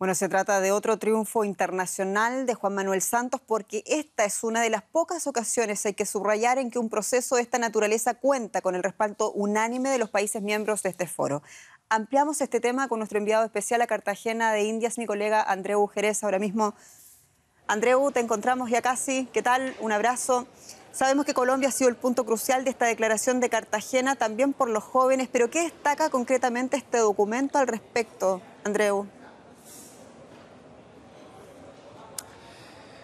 Bueno, se trata de otro triunfo internacional de Juan Manuel Santos porque esta es una de las pocas ocasiones, hay que subrayar, en que un proceso de esta naturaleza cuenta con el respaldo unánime de los países miembros de este foro. Ampliamos este tema con nuestro enviado especial a Cartagena de Indias, mi colega Andreu Jerez. Ahora mismo, Andreu, te encontramos ya casi. ¿Qué tal? Un abrazo. Sabemos que Colombia ha sido el punto crucial de esta declaración de Cartagena, también por los jóvenes, pero ¿qué destaca concretamente este documento al respecto, Andreu?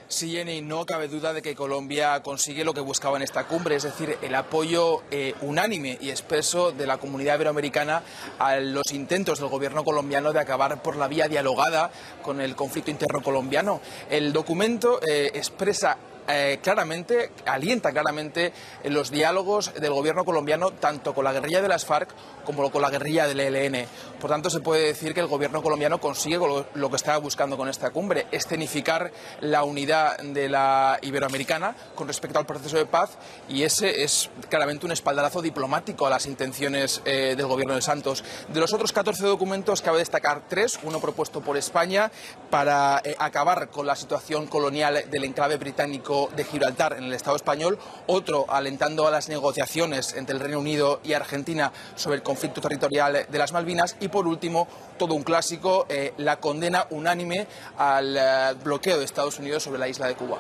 Sí, Jenny, no cabe duda de que Colombia consigue lo que buscaba en esta cumbre, es decir, el apoyo eh, unánime y expreso de la comunidad iberoamericana a los intentos del gobierno colombiano de acabar por la vía dialogada con el conflicto interno colombiano. El documento eh, expresa eh, claramente, alienta claramente los diálogos del gobierno colombiano tanto con la guerrilla de las FARC como con la guerrilla del ELN. Por tanto, se puede decir que el gobierno colombiano consigue lo, que estaba buscando con esta cumbre, escenificar la unidad de la iberoamericana con respecto al proceso de paz y ese es claramente un espaldarazo diplomático a las intenciones eh, del gobierno de Santos. De los otros 14 documentos cabe destacar tres, uno propuesto por España para eh, acabar con la situación colonial del enclave británico de Gibraltar en el Estado español, otro alentando a las negociaciones entre el Reino Unido y Argentina sobre el conflicto territorial de las Malvinas y por último todo un clásico, eh, la condena unánime al eh, bloqueo de Estados Unidos sobre la isla de Cuba.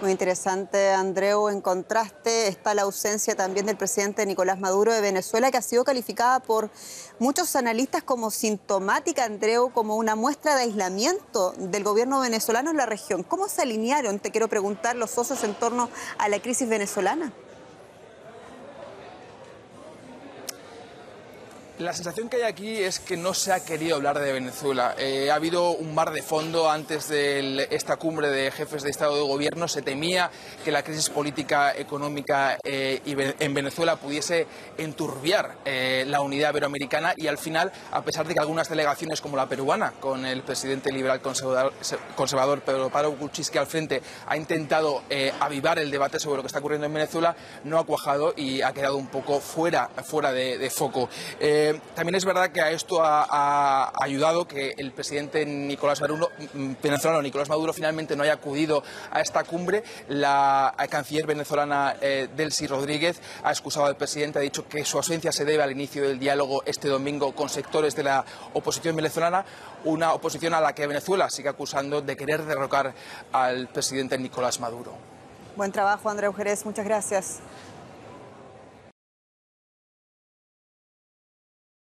Muy interesante, Andreu. En contraste está la ausencia también del presidente Nicolás Maduro de Venezuela, que ha sido calificada por muchos analistas como sintomática, Andreu, como una muestra de aislamiento del gobierno venezolano en la región. ¿Cómo se alinearon, te quiero preguntar, los socios en torno a la crisis venezolana? La sensación que hay aquí es que no se ha querido hablar de Venezuela. Eh, ha habido un mar de fondo antes de esta cumbre de jefes de Estado de Gobierno. Se temía que la crisis política económica eh, en Venezuela pudiese enturbiar eh, la unidad iberoamericana y al final, a pesar de que algunas delegaciones como la peruana, con el presidente liberal conservador, Pedro Pablo Kuczynski al frente, ha intentado avivar el debate sobre lo que está ocurriendo en Venezuela, no ha cuajado y ha quedado un poco fuera de, foco. También es verdad que a esto ha, ayudado que el presidente Nicolás Maduro, mm, venezolano Nicolás Maduro finalmente no haya acudido a esta cumbre. La canciller venezolana eh, Delcy Rodríguez ha excusado al presidente, ha dicho que su ausencia se debe al inicio del diálogo este domingo con sectores de la oposición venezolana, una oposición a la que Venezuela sigue acusando de querer derrocar al presidente Nicolás Maduro. Buen trabajo, Andrés Jerez. Muchas gracias.